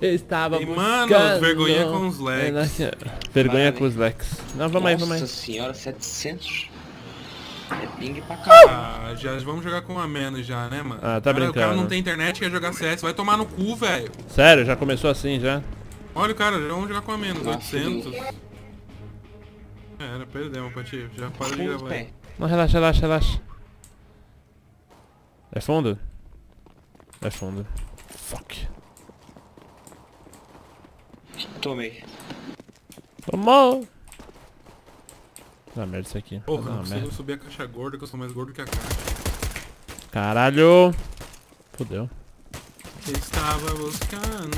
Eu estava E, mano, buscando... vergonha com os leques. Vergonha com os leques. Não, vamos aí, vamos aí. Nossa senhora, 700. É ping pra caralho. Ah, já vamos jogar com a menos já, né, mano? Ah, tá Cara, O cara brincando. não tem internet e quer jogar CS. Vai tomar no cu, velho. Sério, já começou assim já? Olha, cara, já vamos jogar com a menos. Nossa, 800. É, era, perdemos, Pati. Já para de gravar. Não, relaxa, relaxa, relaxa. É fundo? É fundo. Fuck. Tomei. Tomou! Ah, merda isso aqui. Porra, não consigo merda. subir a caixa gorda, que eu sou mais gordo que a caixa. Caralho! Fudeu. Estava buscando...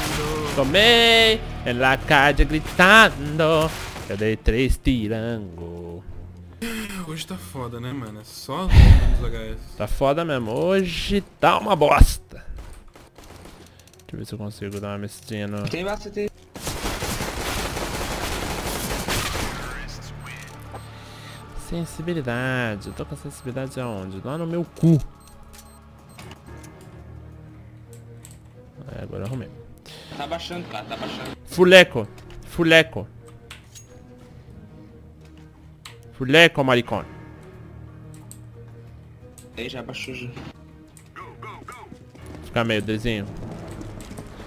Tomei! En la calle gritando. Eu dei três tirango. Hoje tá foda, né, mano? É só dos HS. Tá foda mesmo. Hoje tá uma bosta. Deixa eu ver se eu consigo dar uma mestrinha no... Tem bastante. Sensibilidade. Eu tô com sensibilidade aonde? Lá no meu cu. É, agora eu arrumei. Tá baixando, cara, tá baixando. Fuleco. Fuleco. Fuleco, maricón. Aí já baixou já. Ficar meio, desenho.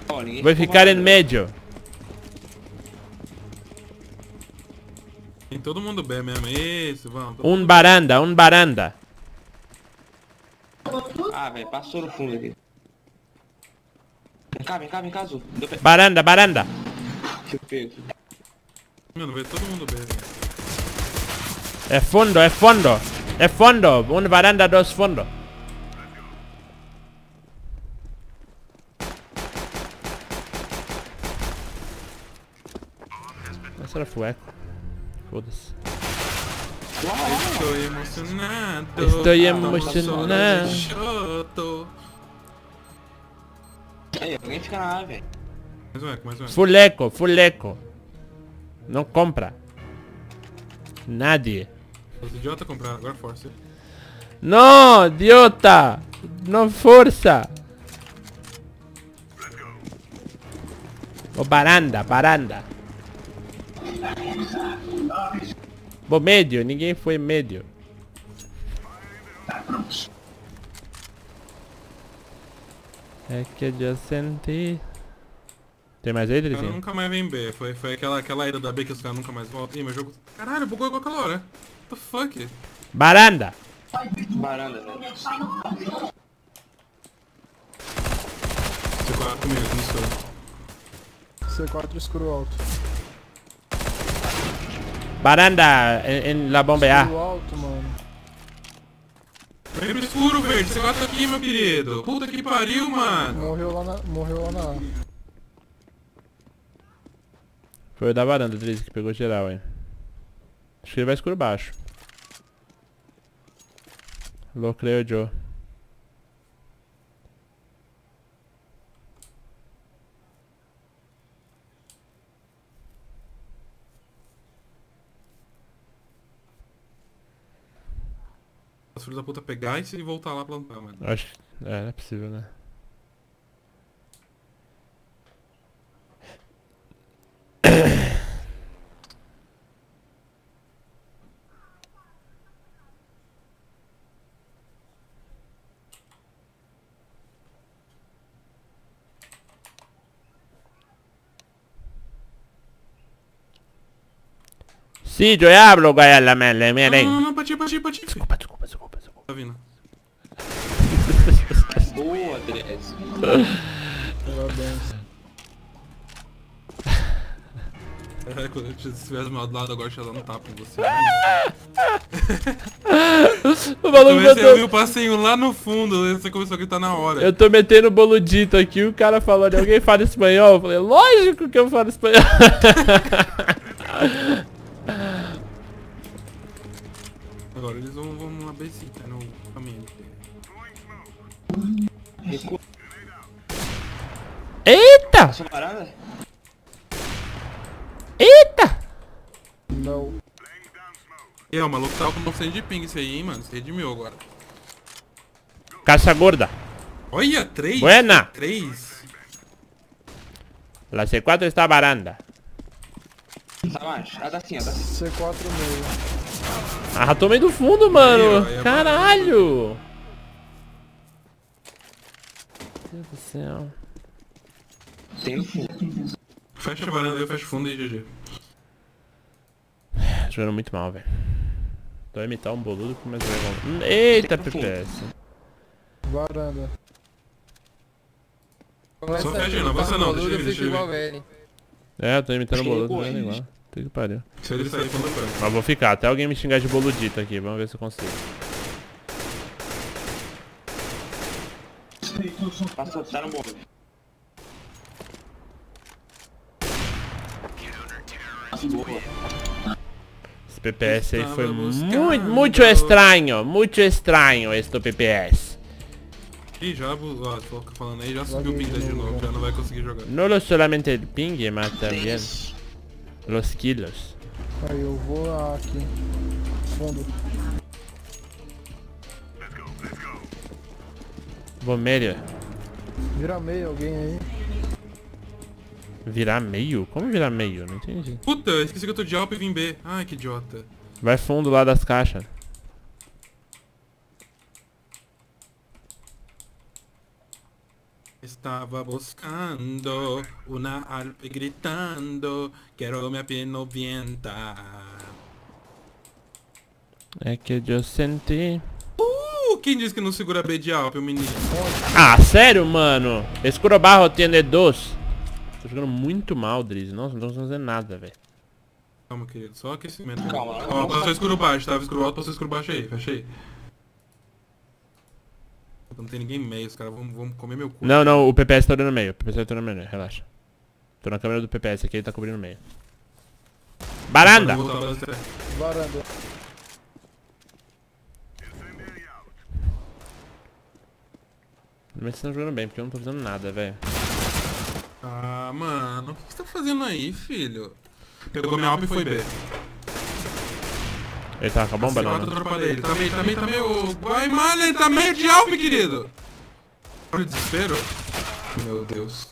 Vou ficou ficar em médio. Todo mundo bem mesmo. Isso, vamos. Um baranda, um baranda. Ah, velho, passou no fundo aqui. Vem cá, vem cá, vem cá, Azul. Pe... Baranda, baranda. Eu pego. Mano, vê todo mundo bem, velho. É fundo, é fundo. É fundo. Um baranda, dois fundo. Essa era fueco. Foda-se. Estou emocionado. Estou emocionado. Aí, alguém fica na A, velho. Mais um eco, mais um eco. Fuleco, fuleco. Não compra. Nadie. Os idiotas compraram, agora força. No, idiota. No força. O baranda, baranda. Bom, médio, ninguém foi médio. É que já senti. Tem mais aí, Drizinho? nunca mais vem B. Foi, foi aquela, aquela ida da B que os caras nunca mais voltam. Ih, meu jogo... Caralho, bugou igual aquela hora. What the fuck? Baranda. Baranda, velho. C4 comigo, não sou. C4 escuro alto. Baranda em, em la bomba A. Escuro alto, mano. Vem pro escuro, verde. C4 tá aqui, meu querido. Puta que pariu, mano. Morreu lá na, morreu lá na. Foi o da varanda, Drizzy, que pegou geral, hein. Acho que ele vai escuro baixo. Lo creo yo. Filhos da puta pegar e se voltar lá plantar, mano. Acho que... É, não é possível, né? Sì, yo hablo, guayala-mele, Não, miren. não, não, pati, pati, pati. Desculpa, desculpa. Tá vindo. Boa, Dres. Parabéns. É, quando eu estivesse do meu lado agora, eu dar um tapa em você. O maluco Comecei a ouvir botou... o passinho lá no fundo, você começou a gritar na hora. Eu tô metendo boludito aqui, o cara falando, alguém fala espanhol? Eu falei, lógico que eu falo espanhol. Agora eles vão, vão numa B5, né, no caminho. Recua. Eita! Eita! Não. E é, o maluco tava com 900 de ping isso aí, hein, mano. Você redimiu agora. Caixa gorda. Olha, 3? Buena. 3? La C4 está varanda. Tá mais. Ah, tá assim, ó. Tá assim. C4 meio. Ah, tomei do fundo, mano. Aí, é Caralho. Meu Deus do céu. Tem fundo. Fecha a varanda, eu fecho o fundo e GG. Jogando muito mal, velho. Tô a imitar um boludo, mas eu vou... Eita, PPS. Varanda. Só fecha, não avança não, deixa ele, deixa ele. É, eu tô imitando o boludo, vendo hein, igual. Puta que pariu. Se ele sair, fundo pra Mas vou ficar, até alguém me xingar de boludito aqui, vamos ver se eu consigo. Passou, tá no. Boa. Esse PPS aí foi muito, muito estranho, muito estranho este PPS. Ih, já, ó, tô falando aí, já subiu o ping de novo, já não vai conseguir jogar. No solamente el ping, mas también Tem. Los kilos. Aí eu vou aqui. Fundo. Vou meio. Vira meio alguém aí. Virar meio? Como virar meio? Não entendi. Puta, esqueci que eu tô de Alp e vim B. Ai, que idiota. Vai fundo lá das caixas. Estava buscando una Alp gritando, quero minha P90. É que eu senti. Uh, quem disse que não segura B de Alp, o menino? Ah, sério, mano? Escuro barro tiene dos. Tô jogando muito mal, Drizzy. Nossa, não tô fazer nada, velho. Calma, querido, só aquecimento. Calma. Ó, passou escuro baixo, tava escuro alto, passou escuro baixo aí, fecha aí. Não tem ninguém em meio, os caras vão, vão comer meu cu. Não, não, o PPS tá olhando no meio. O PPS tá no meio, relaxa. Tô na câmera do PPS aqui, ele tá cobrindo o meio. Baranda! Varanda. Mas vocês estão jogando bem, porque eu não tô fazendo nada, velho. Ah, mano, o que você tá fazendo aí, filho? Pegou minha Alp e foi B. Ele tá com a bomba, não, né? dele. Tá meio, tá meio, tá meio... Vai, mano, ele tá meio de Alp, querido. Olha o desespero. Meu Deus.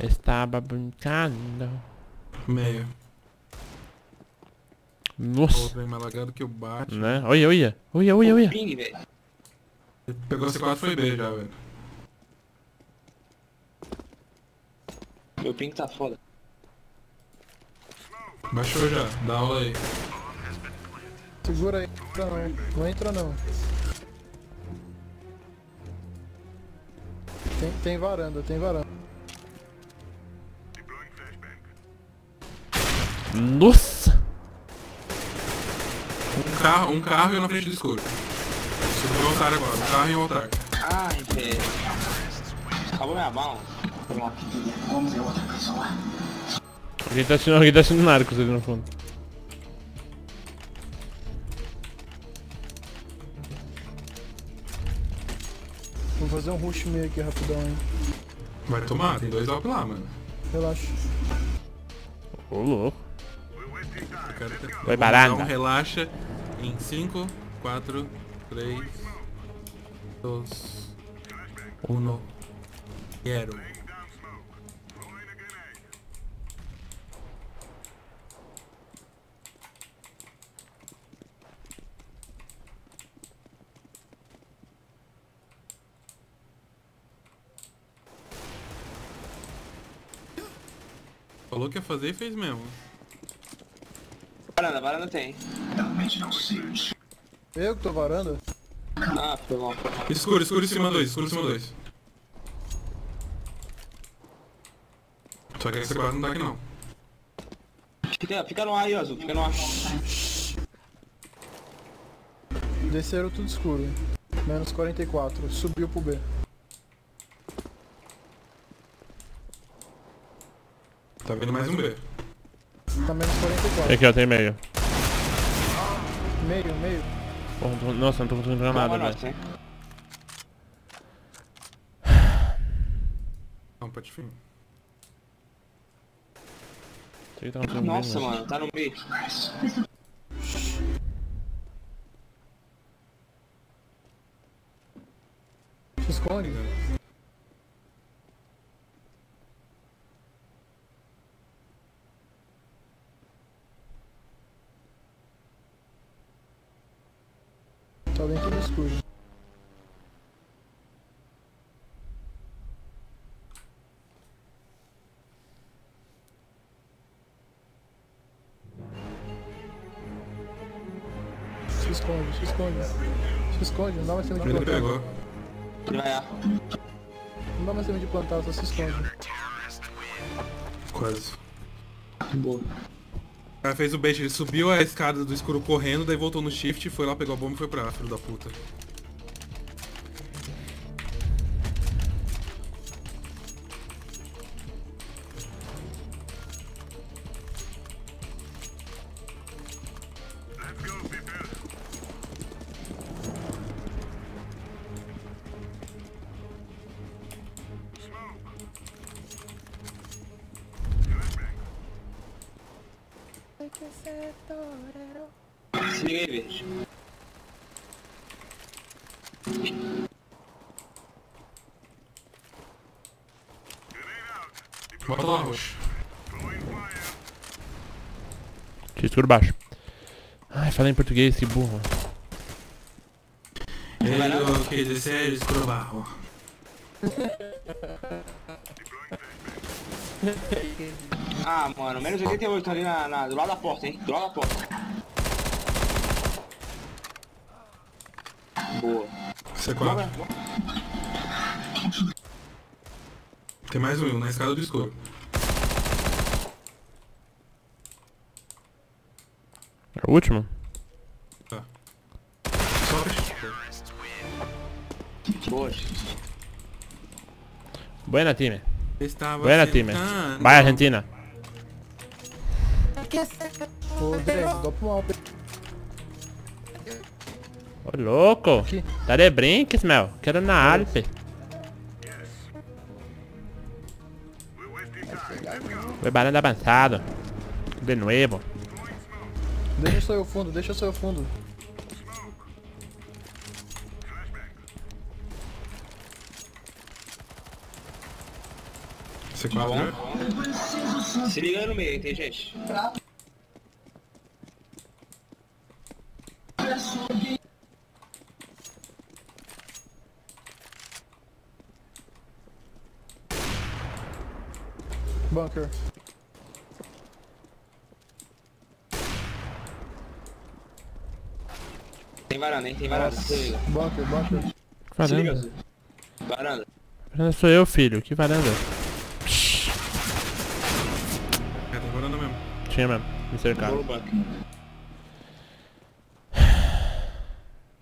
Estava brincando. Meio. Nossa, bem mais lagado que o bate. né? Olha, olha. Olha, olha, olha. Ping, velho. Pegou C4 foi B já, velho. Meu ping tá foda. Baixou já, dá aula aí. Segura aí. Não. Não entra não. Tem, tem varanda, tem varanda. Nossa! Um carro, um carro e eu na frente do escuro. Subiu o altar agora, um carro e um altar. Ai, velho. Acabou minha bala. Alguém tá assistindo, alguém tá assistindo Narcos ali no fundo. Vou fazer um rush meio aqui rapidão, hein. Vai tomar, tem dois Alp lá, mano. Relaxa. Ô, louco. Vai, dar um relaxa em 5, 4, 3, 2, 1. Quero. Falou que ia fazer e fez mesmo. Varanda, varanda tem. Eu que tô varanda? Ah, foi mal. Escuro, escuro em cima dois, escuro em cima dois. Só que esse quadro não tá aqui não. Fica, fica no ar aí, Azul. Fica no ar. Desceram tudo escuro. Menos 44. Subiu pro B. Tá vendo mais um B. Tá menos 44. Aqui, ó, tem meio. Meio, meio. Porra, não tô- nossa, não tô conseguindo jogar nada, velho. nossa. Não, pode fim. Isso aqui tá acontecendo bem, Nossa, mas- mano. Tá no meio. Se esconde. Tá dentro do escuro. Se esconde, se esconde. Se esconde, não dá mais tempo de plantar. Pegou. Não dá mais tempo de plantar, só se esconde. Quase. Boa. Fez o bait, ele subiu a escada do escuro correndo, daí voltou no shift, foi lá, pegou a bomba e foi pra filho da puta. Escuro baixo. Ai, falei em português, que burro. Ele que descer, escuro barro. Ah, mano, menos 88 ali na, na- do lado da porta, hein? Do lado da porta. Boa. C4. Tem mais um, na escada do escuro. É o último? Tá. Fechou. Boa. Buena time. Estava Buena time. Vai Argentina. Ô, Dre, louco. Aqui. Tá de brinques, meu. Quero na Alpe. Foi barando avançado. De novo. Deixa eu sair o fundo, deixa eu sair o fundo. C4, né? Se liga aí no meio, tem gente. Bunker. Tem varanda, hein? Tem varanda. Se liga, Varanda. Varanda. Varanda sou eu, filho. Que varanda? É, tem varanda mesmo. Tinha mesmo. Me cercaram.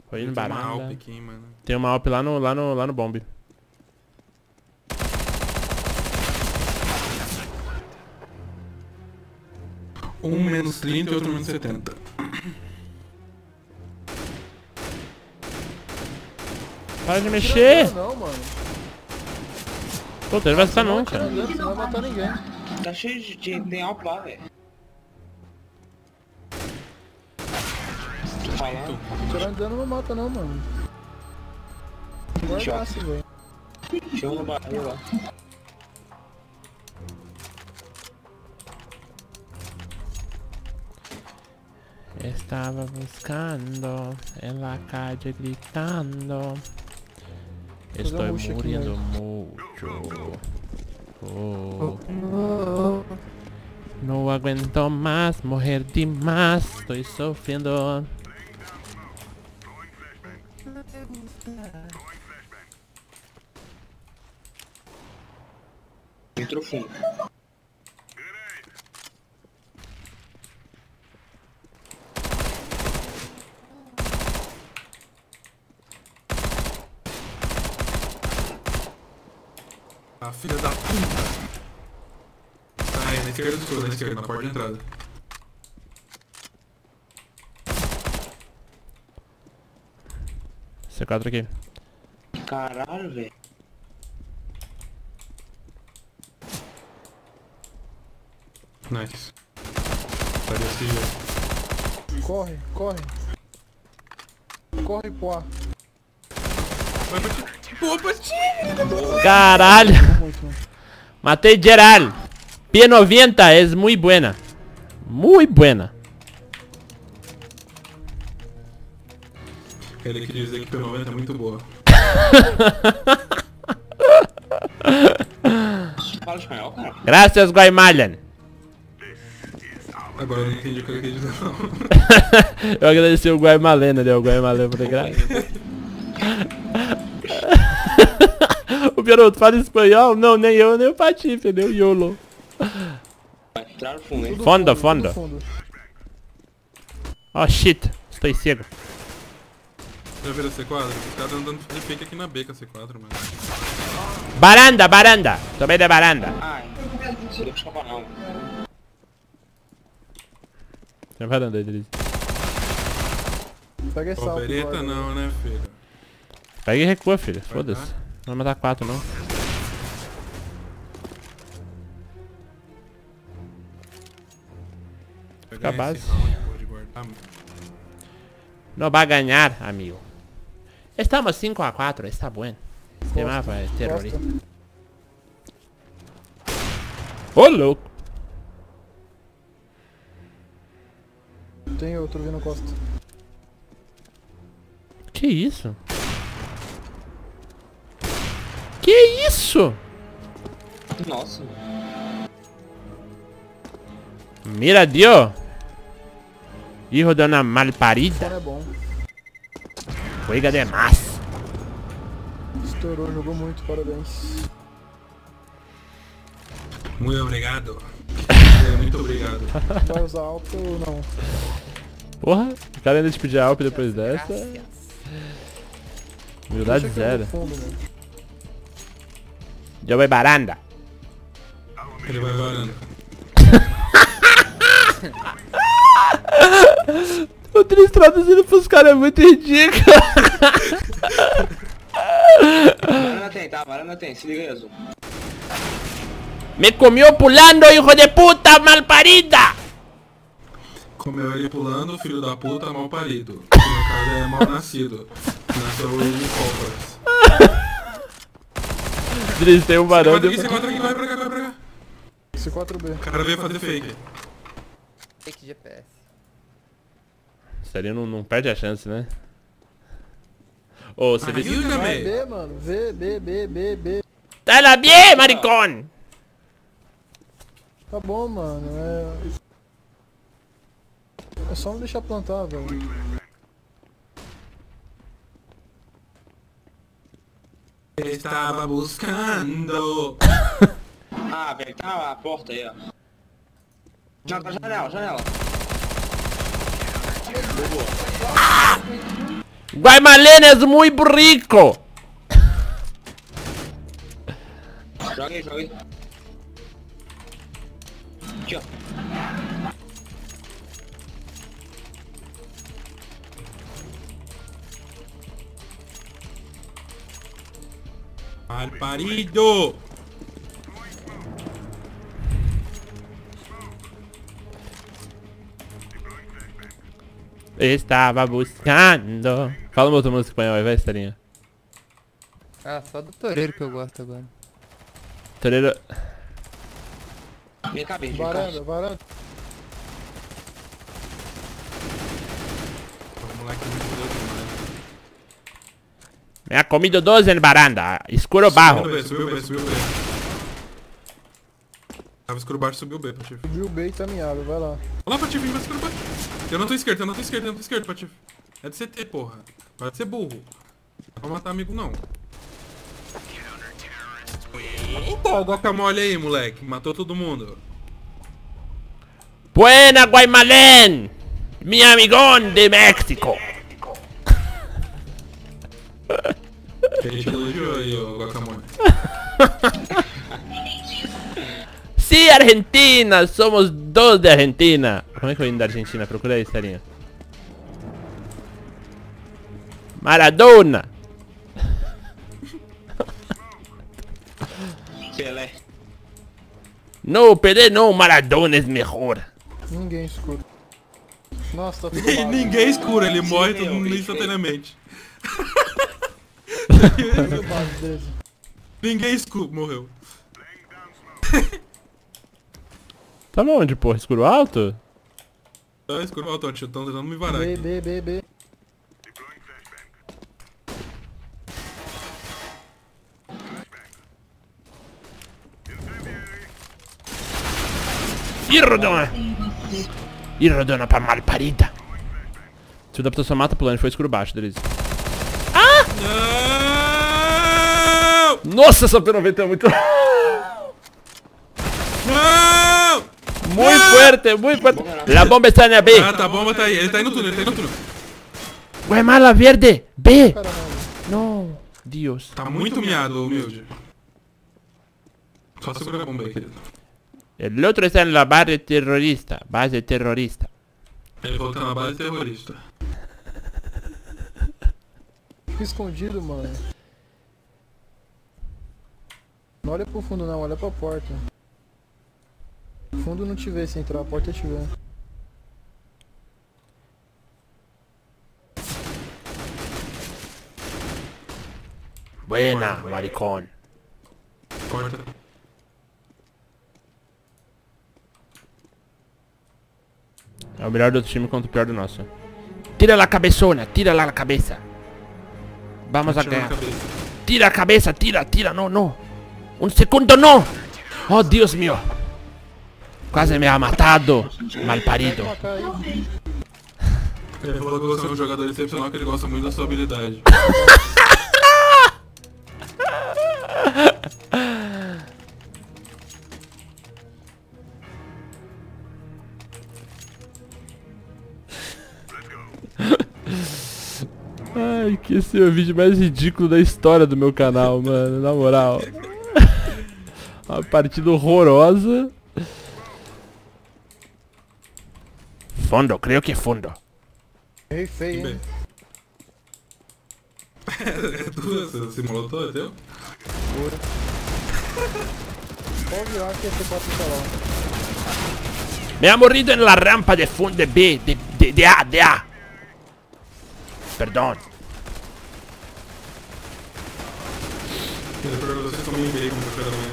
Foi indo Tem uma Alp aqui, mano. Tem uma Alp lá no, lá no, lá no bombe. Um menos 30 e outro menos 70. Para de mexer! Não, mano. Pô, não vai estar Não dentro, você não vai matar ninguém. Tá cheio de gente, tem alto lá, velho. Tô falando. Tirando dano não mata não, mano. Guardasse, velho. Tinha um no barril lá. Estaba buscando en la calle gritando. Estoy muriendo mucho. Oh. No aguento más, mujer de más. Estoy sufriendo. Entrou fundo. Filha da puta. Ah, é na esquerda do escuro, na esquerda, na porta de entrada. C4 aqui. Caralho, velho. Nice. Tá desse jeito. Corre, corre. Corre, pô. Vai pra ti. Boa pra ti! Caralho! Muito. Matei geral. P90 es muy buena. Muy buena. Ele que dizer que P90 é muito boa. Fala espanhol, cara. Gracias, Guaymalan. Agora eu não entendi o que eu acredito não. Eu agradeci o Guaimalena ali, o Guaimalena por ter garoto fala espanhol? Não, nem eu, nem o Patife, nem o Yolo. Fundo, hein? Fonda, fundo, fonda. fundo. Oh shit, estou cego. Já viram a C4? Os caras andando de fake aqui na B com a C4, mano. Baranda, baranda. Tomei de baranda. Ai, pra escapar não. Tem varanda aí, Drizzy. Pega. Opereta guarda. não, né, filho? Pega e recua, filho. Foda-se. Não vai matar quatro, não. Pegar a base. mano. Não vai ganhar, amigo. Estamos 5 a 4, está bueno. Este mapa é terrorista. Ô, louco. Tem outro vindo costa. Que isso? Que isso? Nossa. Mira, Dio. Hijo de una malparida. É bom. Juega de más. Estourou, jogou muito, parabéns. Muito obrigado. Muito obrigado. Vai usar alto ou não? Porra, o cara ainda te pedir Alp depois dessa. Humildade zero. Eu vou baranda. Ele vai varando. O Tris traduzindo pros caras é muito ridículo. Varanda tem, tá? Varanda tem, se liga aí, Azul. Me comió pulando, hijo de puta malparida. Comeu ele pulando, filho da puta, mal parido. No caso é mal nascido. Nasceu em Copas. Tris tem um varão. C4 aqui, C4 aqui, corre pra cá, corre pra cá. C4B. O cara veio fazer fake. Fake GPS. Seria não, não perde a chance, né? Ô, você Aí viu? Vai também. B, mano. V, B, B, B, B. Tá lá bien, maricón. Tá bom, mano. É... É só não deixar plantar, velho. Estava buscando. Ah, velho, tá a porta aí, ó. Já pra janela, janela. Guaymalena es muy rico. Joga aí, joga aí. Aqui, ó. Mal parido. Estava buscando. Fala uma outra música espanhol aí, vai, Estarinha. Ah, só do Toreiro que eu gosto agora. Toreiro. Vem cá, vem, vem cá. Varanda, varanda. O moleque me fudeu demais. Me ha comido dos en baranda. Escuro Subiu bajo. B, subiu B, subiu B. Tava escuro baixo, subiu B, Patife. Subiu B e tá miado, vai lá. Olha lá, Patife, vai escuro baixo. Eu não tô esquerdo, eu não tô esquerdo, eu não tô esquerdo, Patife. É de CT, porra. Pode ser burro. Não é pra matar amigo, não. Eita, o guacamole aí, moleque. Matou todo mundo. Buena Guaymalen. Mi amigón de México. Elogiou aí, guacamole. Sí, Argentina. Somos dos de Argentina. Como é que eu indo da Argentina? Procura aí, Estarinha. Maradona. Pelé. No, Pelé no. Maradona es mejor. Ninguém escuro. Nossa, tá tudo. Ninguém escura, ele morre todo mundo instantaneamente. Ninguém escura, morreu. Tá onde, porra? Escuro alto? Ah, escuro, ó, tô tentando tentando me varar B. B, B, B. E rodando pra malparida. Se o só mata pulando, foi escuro baixo, delícia. Não! Nossa, essa P90 é muito... Não! Muy fuerte, muy fuerte. La bomba está en la B. Ah, tá bom, mas tá aí. Ele tá aí no túnel, ele tá aí no túnel. Guatemala verde. B. No. Dios. Tá muito miado, humilde. Só segura a bomba aí, querido. El otro está en la base terrorista. Base terrorista. Ele falou que tá na base terrorista. Fica escondido, mano. Não olha pro fundo não, olha pra porta. O fundo não te vê se entrar, a porta te vê. Buena, maricón. Corta. É o melhor do outro time contra o pior do nosso. Tira la cabezona, tira la cabeça. Vamos a ganhar. Tira a cabeça, tira, tira, no, no. Un segundo, no. Oh, Dios mío. Quase me ha matado. Malparido. Ele falou que você é um jogador excepcional, que ele gosta muito da sua habilidade. Ai, que esse é o vídeo mais ridículo da história do meu canal, mano. Na moral. Uma partida horrorosa. Fundo, creio que é fundo. Errei feio, hein? Bem. É tu, esse- molotov é teu? Pode virar que esse pode lá. Me ha morrido en la rampa de fundo de B, de, de, de A, de A. Manhã.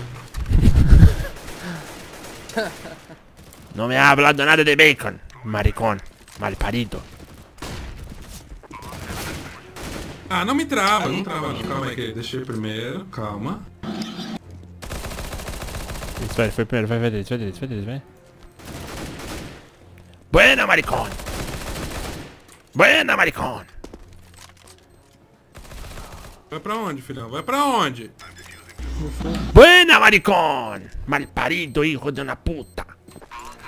No me ha hablado nada de bacon, maricón. Malparido. Ah, não me trava, não trava não. Calma aí, ir primeiro. Calma. Isso, vai, foi primeiro, vai, vai deles, vai deles, vai deles, vai. Buena, maricón. Buena, maricón. Vai pra onde, filhão? Vai pra onde? Buena, maricón. Malparido, hijo de una puta.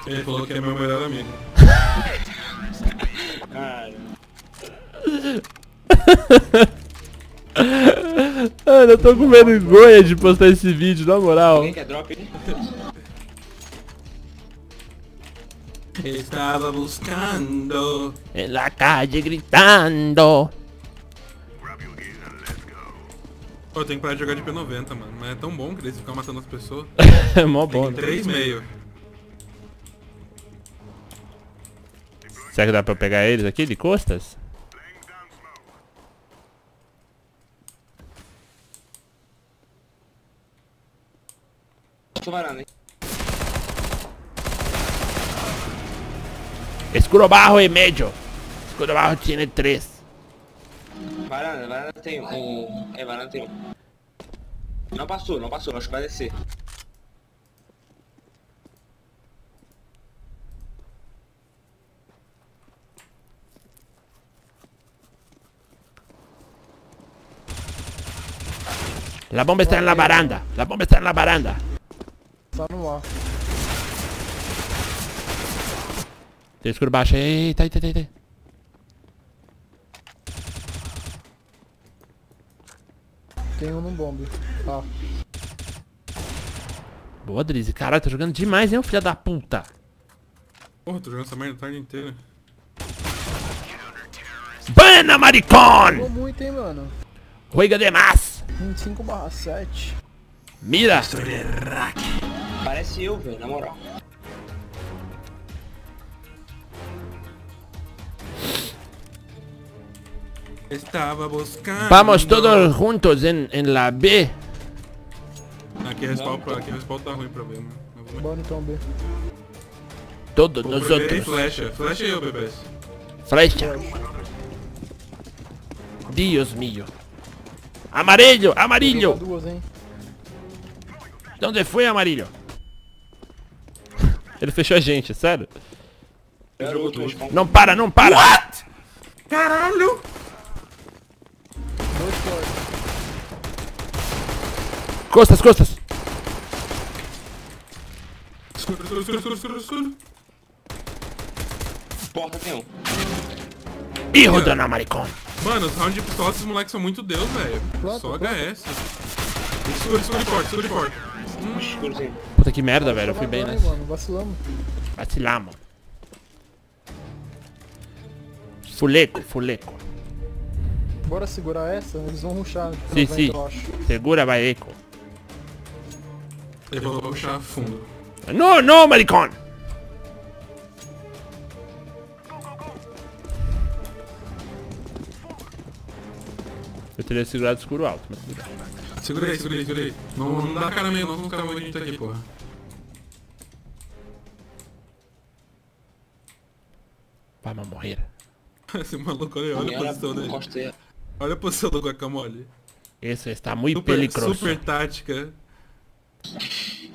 Ele falou que é meu melhor amigo. Mano, eu tô com vergonha de postar esse vídeo, na moral. alguém quer drop? Estava buscando. En la calle gritando. Pô, eu tenho que parar de jogar de P90, mano. Mas é tão bom que eles ficam matando as pessoas. É mó bom. Tem três meio. Será que dá pra eu pegar eles aqui de costas? Tô varando, hein? Escuro bajo y medio. Escuro bajo tiene tres. Varanda, varanda tem um. É, varanda tem um. Não passou, não passou, acho que vai descer. La bomba está en la baranda. La bomba está en la baranda. Tá no ar. Tem escuro baixo. Eita, eita, eita. Tem um no bombe. Ah, Boa, Drizzy. Caralho, tá jogando demais, hein, ô filho da puta. Porra, tô jogando essa merda a tarde inteira. Buena, maricón. Jogou muito, hein, mano. Juega de más. 25 barra 7. Mira. Parece eu, velho, na moral. Estava buscando. Vamos todos juntos en, en la B. Aqui é respaldo, pra- aqui é respaldo tá ruim pra ver, mano. Eu Bora então, B. Todos em nosotros. flecha. Flecha ô bebês. Flecha. Dios mío. Amarillo, amarillo. Duas, hein. ¿Dónde foi amarillo? Ele fechou a gente, sério? Ele jogou tudo. Não para, não para! Caralho! Costas, costas! Escuro, escuro, escuro, escuro, escuro, escuro. Porta tem um. Hijo de una maricón! Mano, os round de pistola, esses moleques são muito deus, velho. Só. HS. Escuro, escuro de porta, escuro de porta. Escurozinho. Puta que merda, velho. Eu fui bem mano, vacilamos. Vacilamos. Fuleco, fuleco. Bora segurar essa, eles vão ruxar. Sim, vento, sim. Segura, vai eco. Ele falou pra puxar fundo. No, no, maricón! Eu teria segurado escuro alto, mas tudo bem. Segura aí, segura aí, segura aí. Não, não dá cara meio, não, não cara meio gente tá aqui, porra. Vamos morrer. Esse maluco, olha, olha a posição dele. Olha a posição do guacamole. Isso está muito Super, peligroso. super tática.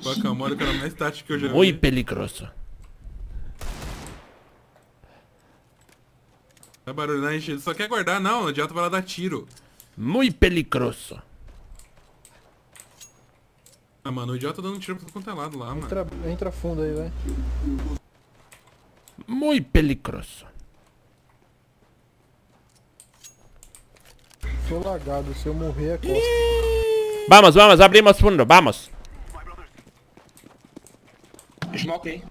Guacamole, o cara mais tático que eu já vi. Muito peligroso. Vai barulho na enchida. Só quer guardar, não. Não adianta vai lá dar tiro. Muito peligroso. Ah, mano, o idiota dando tiro pra todo quanto é lado lá, mano. Entra, entra fundo aí, vai. Muito peligroso. Tô lagado, se eu morrer é costa. Vamos, vamos, abrimos fundo, vamos. Smoke aí.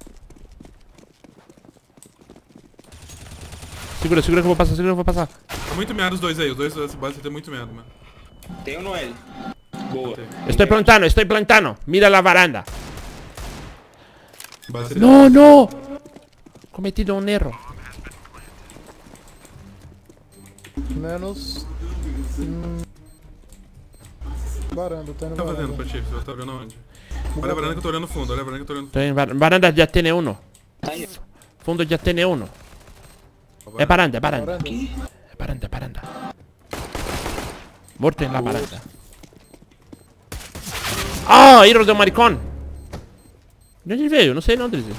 Segura, segura que eu vou passar, segura que eu vou passar. Tá muito meado os dois aí. Os dois base tem muito meado, mano. Tem um no L. Boa. Estoy plantando, estoy plantando. Mira la varanda. No, no. Cometido un erro. Menos. Hum, varanda, tá indo tá fazendo, varanda. Patife? Você tá vendo onde? Olha a varanda que eu tô olhando fundo, olha a varanda que eu tô olhando en var- varanda ya tiene uno. Fundo ya tiene uno. Es varanda, es varanda. Es varanda, es varanda. Muerto en la varanda. Ah, hijos de maricón. De onde ele veio? Não sei não, Drizzy.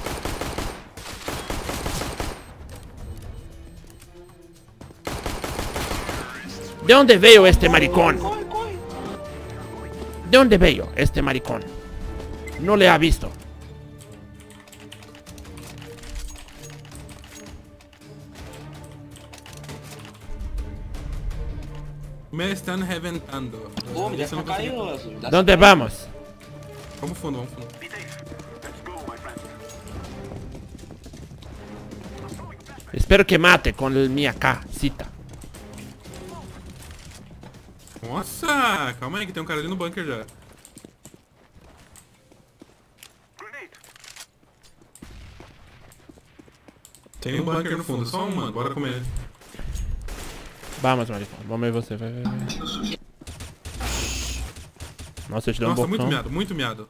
De onde veio este maricón? De onde veio este maricón? No le ha visto. Me están reventando. Consegui. ô. Lazo. Dá ¿Dónde vamos? Vamos fundo, vamos fundo. Espero que mate con el mi AK, cita. Nossa, calma aí que tem um cara ali no bunker já. Tem um bunker no fundo, só um, mano. Bora comer ele. Vamos, maricón. Vamos ver você. Vai, vai, vai. Nossa, eu te dei um Nossa, bocão. muito miado, muito miado.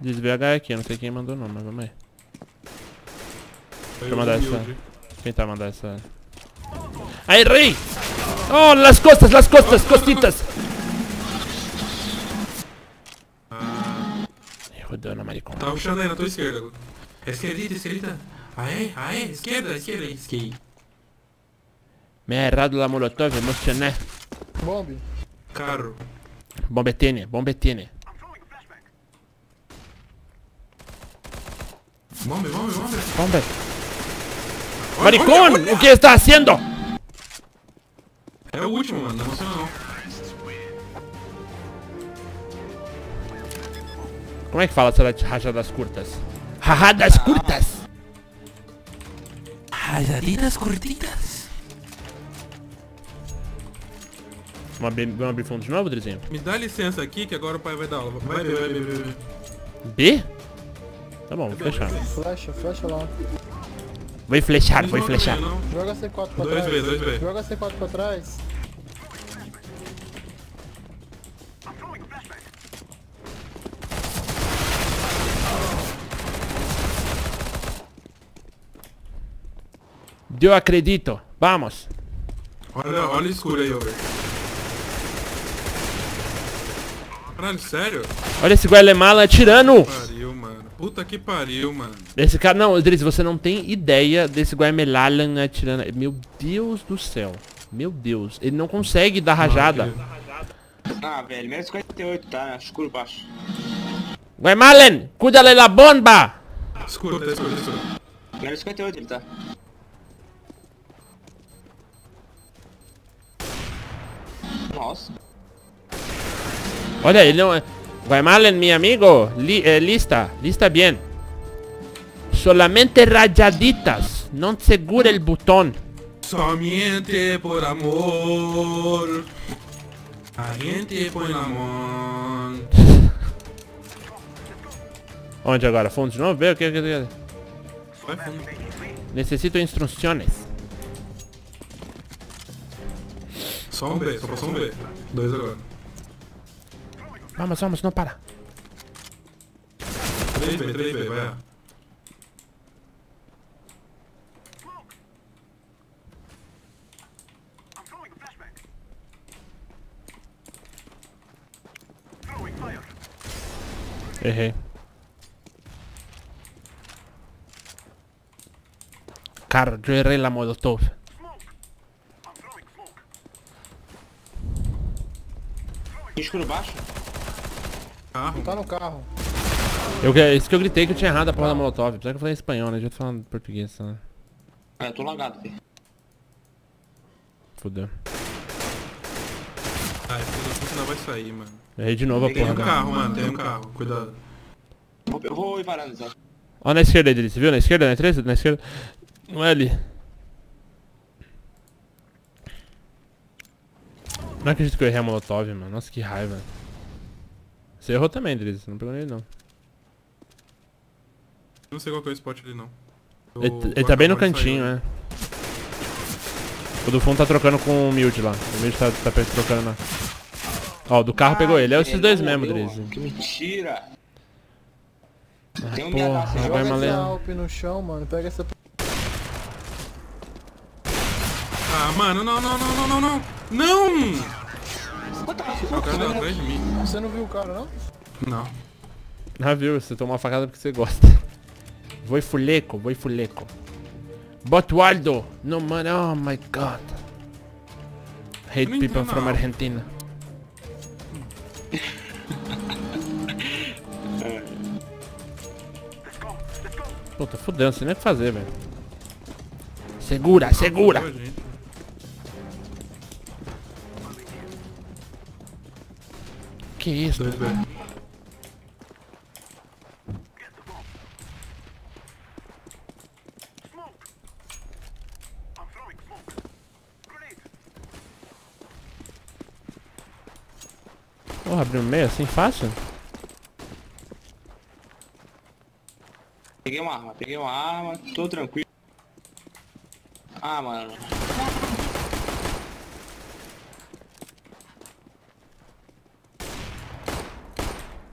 BH aqui, eu não sei quem mandou não, mas vamos aí. Foi eu mandar essa. Quem tá mandando essa? ¡Ay, rey! ¡Oh, las costas, las costas, costitas! Maricón. Tá puxando aí na tua esquerda. Esquerdita, esquerdita. Aê, aê, esquerda, esquerda, esquerda. Me ha errado la molotov, emocioné. Bombe. Carro. Bombe tiene, bombe. Bombe, bombe, bombe. ¡Maricón! ¿Qué está haciendo? É o último, mano. Não emociona não. Como é que fala essa rajadas curtas? Rajadas curtas! Rajaditas curtidas. Vamos abrir, vamos abrir fundo de novo, Drizinho? Me dá licença aqui que agora o pai vai dar aula. Vai vai ver, vai ver. B? Tá bom, vou flechar. Flecha, flecha lá. Vou flechar, vou flechar. Joga C4 pra Dois trás. vezes, dois vezes. Joga C4 pra trás. Eu acredito. Vamos. Olha, olha o escuro aí, over. Caralho, sério? Olha esse Gualemala atirando. Pariu, mano. Puta que pariu, mano. Esse cara... Não, Idris, você não tem ideia desse Guamelalan atirando. Meu Deus do céu. Meu Deus. Ele não consegue dar rajada. Ah, velho, menos 58, tá? Escuro baixo. Guamalen, cuida da bomba. Escuro, tá escuro, tá escuro. Menos 58 ele tá. Nossa. Olha, ele não é... Guaymalen, mi amigo, li, eh, lista, lista bien. Solamente rajaditas, não segura el botón. Somente por amor. A gente põe na mão. Onde agora? Fundo de novo? Vê o que que-. Necessito instruções. Só um B, só passou um B. Dois agora. Vamos, vamos, não para. Três B, três B, vai. Errei. Cara, eu errei la molotov. Escuro baixo? Carro. Tá no carro. Eu, é isso que eu gritei que eu tinha errado a porra da molotov. Apesar que eu falei em espanhol, né? Já tô falando português, né? É, eu tô lagado, filho. Fudeu. Ai, filho da puta não vai sair, mano. Errei de novo a porra Tem um carro, mano, tem um carro. Cuidado. Vou- Eu vou ir varando, Zé. Ó na esquerda aí, Delícia. Viu? Na esquerda, na três? Na esquerda. Não é ali. Não acredito que eu errei a molotov, mano. Nossa, que raiva. Você errou também, Delícia. Você não pegou nele, não. Não sei qual que é o spot ali, não. Ele, ele tá bem no cantinho, né? O do fundo tá trocando com o Mild lá. O Mild tá, tá trocando na... Ó, o do carro pegou ele. É esses dois mesmo, mano. Que mentira. Tem um porra, vai essa Alp no chão, mano. Pega essa... Ah, mano, não, não, não, não, não, não. Não! O cara tá atrás de mim. Você não viu o cara, não? Não. Ah, viu? Você tomou uma facada porque você gosta. Voi fuleco, voi fuleco. Botwaldo! No, man, oh my god. Hate não people from. Argentina. Puta, fudeu, não sei nem o que fazer, velho. Segura, segura! Que isso? Dois B. Porra, abriu meio assim fácil? Peguei uma arma, peguei uma arma, tô tranquilo. Ah, mano.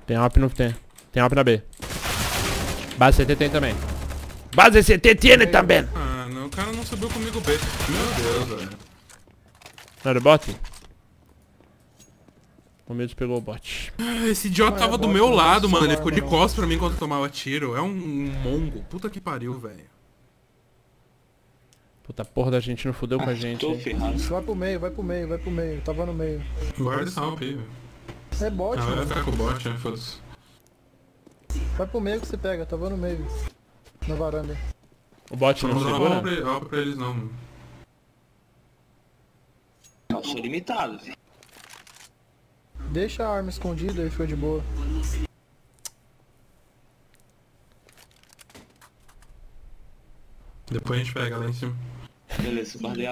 Tem op no tem. Tem op na B. Base CT tem também. Base CT tiene também! Ah, não, o cara não subiu comigo B. Meu Deus, velho. Não era o bot? O Mild pegou o bot. Ah, Esse idiota Não é tava do bot, meu lado, mano. Ele ficou de costas pra mim enquanto eu tomava tiro. É um, um mongo. Puta que pariu, velho. Puta porra da gente não fudeu com a gente. Tô hein? ferrado. Vai pro meio, vai pro meio, vai pro meio. Tava no meio. Guarda essa alp aí, velho. É bot, Ah, vai mano. ficar com o bot, né? Foda-se. Vai pro meio que você pega. Tava no meio. Na varanda. O bot Não não uma alp segura? pra, eles, não, mano. Eu sou limitado, filho. Deixa a arma escondida e fica de boa. Depois a gente pega lá em cima. Beleza, guardei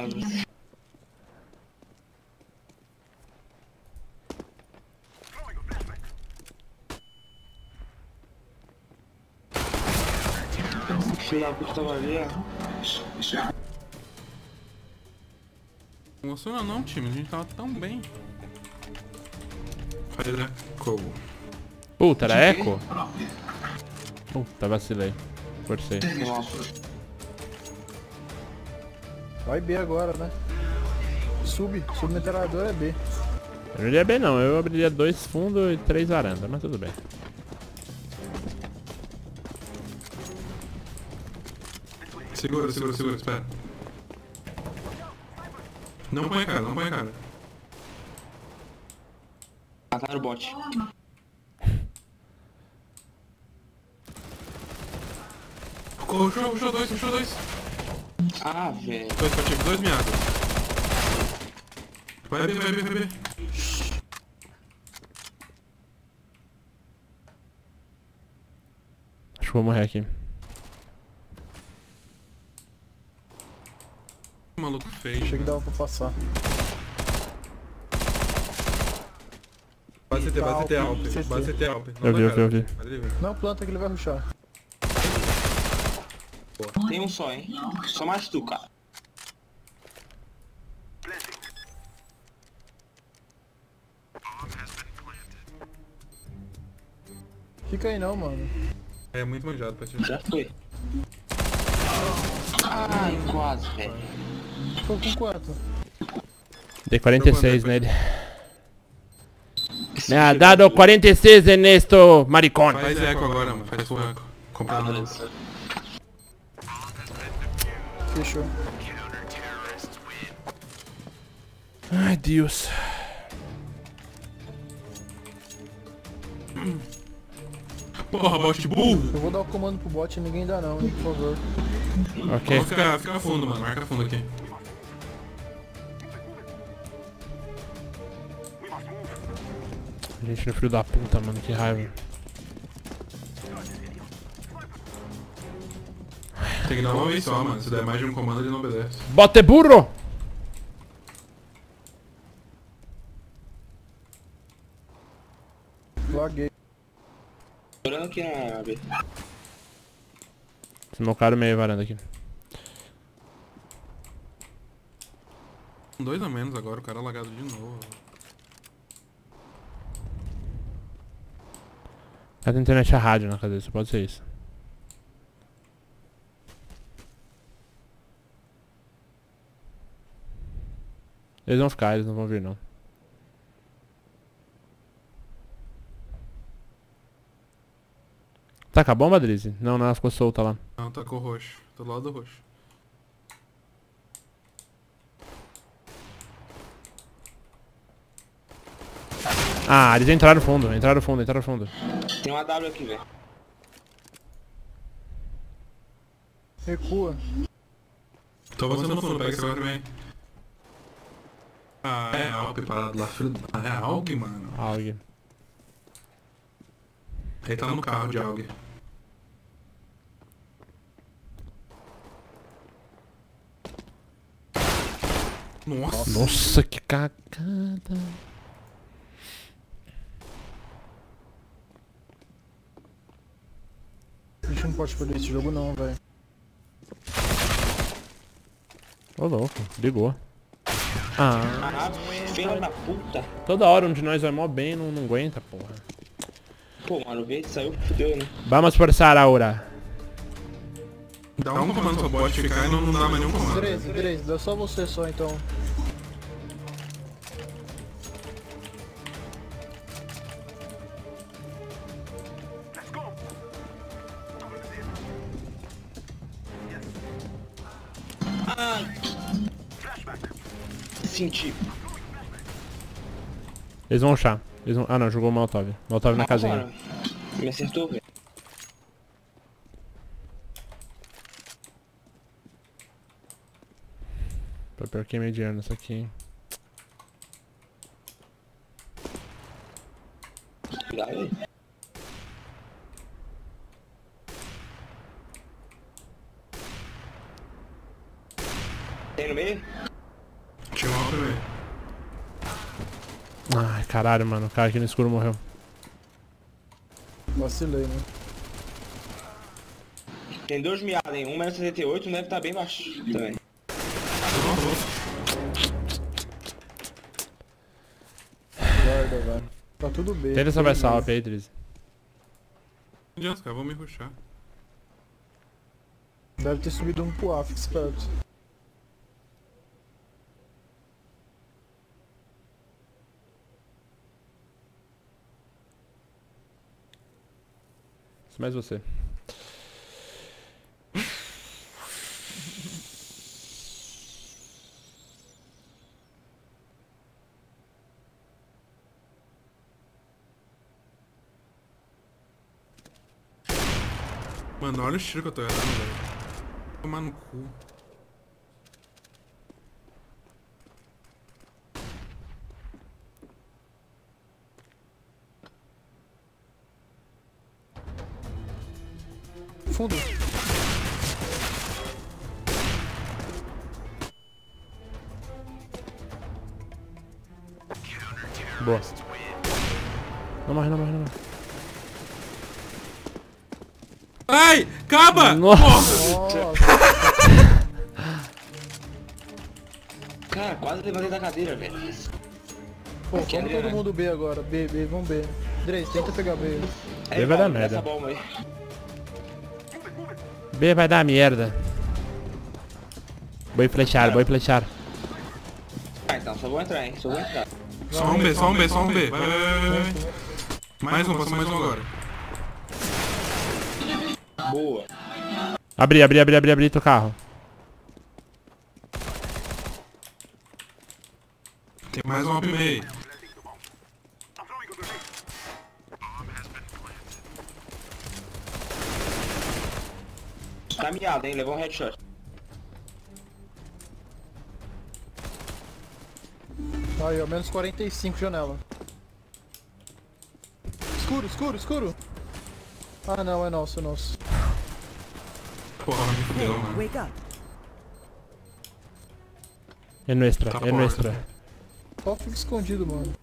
Filho da puta tava ali, ó. Não emociona não, time. A gente tava tão bem. Faz eco. Puta, era eco? Puta, vacilei. Forcei. Vai B agora, né? Sub. Submetralhador é B. Eu não iria bem não, eu abriria dois fundos e três varandas, mas tudo bem. Segura, segura, segura, espera. Não põe a cara, não põe a cara. Mataram o bot. Puxou, puxou dois, puxou dois. Ah, velho. Dois contigo, dois miados. Vai B, vai B, vai B. Acho que vou morrer aqui. Maluco feio. Achei que dava pra passar. Base CT, base CT, Alp. Base CT, Alp. Não Eu vi, eu vi, eu vi. Não, planta que ele vai ruxar. Tem um só, hein? Só mais tu, cara. Fica aí não, mano. É muito manjado pra ti. Já foi. Ai, quase, velho. Ficou com quanto? Dei 46 nele. Me ha dado 46 Ernesto maricón. Faz eco agora, mano. Faz full eco. Comprar Beleza. Fechou. Ai, Deus. Porra, bot burro. Eu vou dar o comando pro bot e ninguém dá não, hein, por favor. Ok. Vamos ficar, ficar fundo, mano. Marca fundo aqui. Gente, no filho da puta, mano, que raiva. Tem que dar uma vez só, mano. Se der mais de um comando, ele não obedece. Bote burro! Laguei. Olhando aqui na B. Smocaram meio varanda aqui. Dois a menos agora, o cara lagado de novo. Tá com internet a rádio na cabeça, pode ser isso. Eles vão ficar, eles não vão vir não. Tá com a bomba, Drizzy? Não, não, ela ficou solta lá. Não, tá com o roxo. Tô do lado do roxo. Ah, eles entraram no fundo, entraram no fundo, entraram no fundo. Tem uma W aqui, velho. Recua. Tô avançando no fundo, pega esse agora também. Ah, é Alp parado lá, filho. Ah, é Alg, mano. Alguém. Ele tá no carro de Alg. Nossa. Nossa, que cagada. Gente não pode perder esse jogo não, velho. Ô louco, ligou. Ah, Ah, filha da puta. toda hora um de nós vai mó bem não, não aguenta, porra. Pô, mano, o verde saiu, fudeu, né? Vamos forçar ahora. Dá um comando pro bot ficar e não, não dá mais nenhum comando. 13, 13, dá só você só então. Eles vão achar. Eles vão... Ah não, jogou o Molotov. Molotov na casinha. Mano, Me acertou, velho. Papel que é mediano isso aqui. hein. Cuidado. Tem no meio? Tinha um Alp também. Ai, caralho, mano. O cara aqui no escuro morreu. Vacilei, né? Tem dois miados, hein? 1,78m deve estar bem baixo também. Guarda, velho. Tá tudo bem. Tenta salvar essa alp aí, Drizzy. Não adianta, os caras vão me ruxar. Deve ter subido um pro A, fica mais você. Mano, olha o tiro que eu tô errando, velho. Tomar no cu. Fundo. Boa. Não morre, não morre, não morre. Ai! Acaba! Nossa. Nossa. Cara, quase levantei da cadeira, velho. Pô, vamos todo mundo B agora. B, B, vamos B. Dre, tenta pegar B. Aí, vai dar merda. Essa bomba aí. B vai dar merda. Boi flechar, boi flechar. Ah, então, só vou entrar, hein? Só vou entrar. Só um B, só um B, só um B. Vai, vai, vai. Mais um, passa mais um agora. Boa. Abri, abri, abri, abri, abri teu carro. Tem mais um up meio. Tá miado, hein? Levou um headshot. Aí, ó, menos 45 janela. Escuro, escuro, escuro. Ah, não, é nosso, é nosso. Porra, me fudeu, mano. Wake up. É nuestra, Tá é nuestra. Só fica escondido, mano.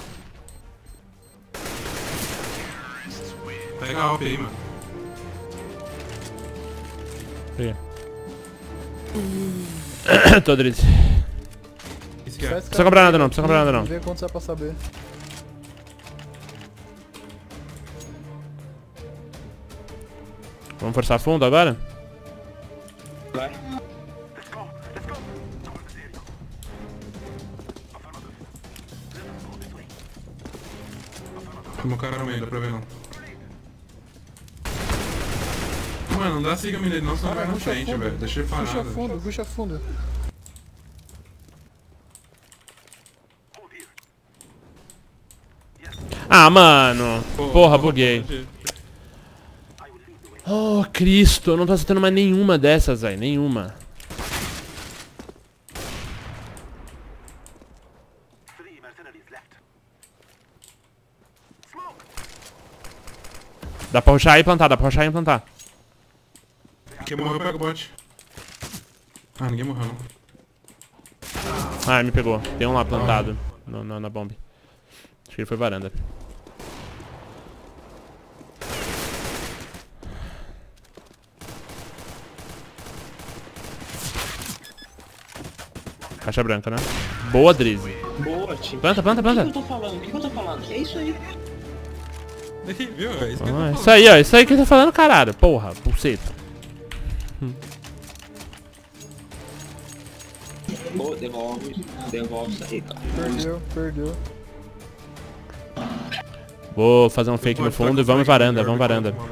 Pega a up aí, mano. Peguei. Tô. Isso. Sai Não precisa comprar nada não, precisa comprar nada não. Vê você vai passar B. Vamos forçar fundo agora? Vai. Tem meu cara no meio, dá pra ver não. Mano, não dá siga me dele não, senão vai na frente, fundo. velho. Deixa ele Puxa parado. fundo, puxa fundo. Ah, mano. Porra, buguei. Oh, Cristo, eu não tô acertando mais nenhuma dessas, velho. Nenhuma. Dá pra rushar e plantar, dá pra rushar e plantar. Quem morreu pega o bot. Ah, ninguém morreu não. Ah, me pegou. Tem um lá plantado no, no- na bomba. Acho que ele foi varanda. Caixa branca, né? Boa, Drizzy. Boa, time. Planta, planta, O que, planta. que eu tô falando? O que, que eu tô falando? É isso aí. Viu? É isso que eu tô Ah, falando. isso aí, ó. Isso aí que eu tô falando, caralho. Porra, pulseta. Boa, devolve. Devolve isso aí, cara. Perdeu, perdeu. Vou fazer um fake no fundo e vamos varanda, vamos varanda. com-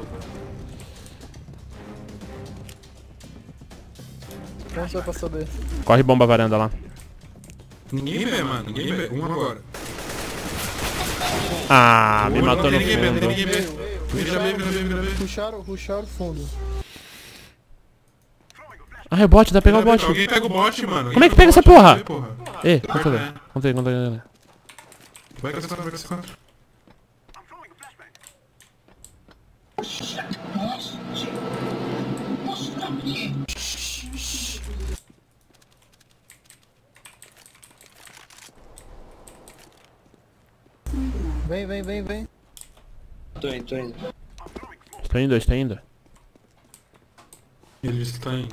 Quando você vai passar B? Corre bomba varanda lá. Ninguém vê, mano. Ninguém vê. Um agora. Ah, me matou no fundo. B. Ruxaram, ruxaram fundo. Ah, é o bot, dá pra pegar o bot. Alguém pega o bot, mano. Como é que pega essa porra? porra? Ê, contei, contei, contei. Vai com essa contra, vai com essa contra. Vem, vem, vem, vem. Tô indo, tô indo. Está indo, está indo. Ele está em...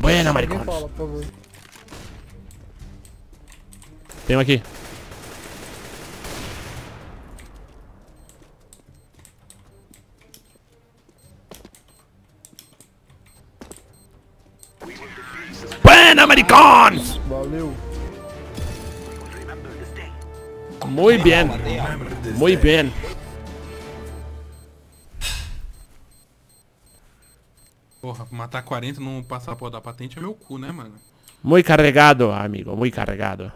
Buena, fala, favor. Tem um aqui. Buena, maricons! Valeu. Muy bien. Muy bien. Matar 40 e não passar a porra da patente é meu cu, né, mano? Muy carregado, amigo. Muy carregado.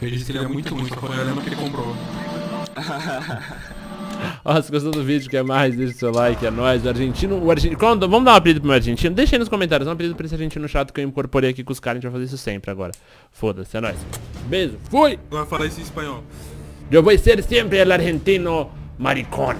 Eu disse que ele é muito ruim, só foi olhando que ele comprou. Ó, se gostou do vídeo, quer mais, deixa o seu like, é nóis. O argentino, o argentino, vamos dar um apelido pro meu argentino? Deixa aí nos comentários, dá um apelido pra esse argentino chato que eu incorporei aqui com os caras, a gente vai fazer isso sempre agora. Foda-se, é nóis. Beijo, fui! Vai falar isso em espanhol. Eu vou ser sempre el argentino maricón.